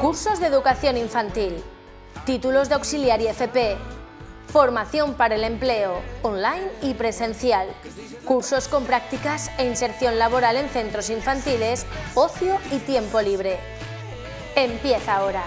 cursos de educación infantil, títulos de auxiliar y FP, formación para el empleo, online y presencial, cursos con prácticas e inserción laboral en centros infantiles, ocio y tiempo libre. Empieza ahora.